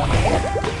Yeah.